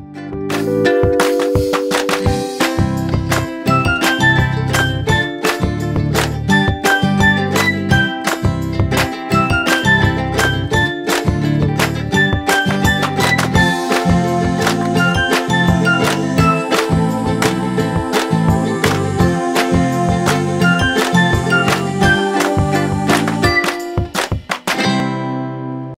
Bye.